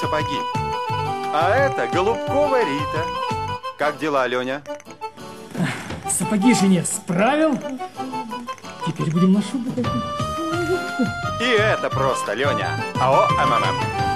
сапоги. А это Голубкова Рита. Как дела, Леня? Сапоги жене справил. Теперь будем на шубу. И это просто, Леня. АО МММ.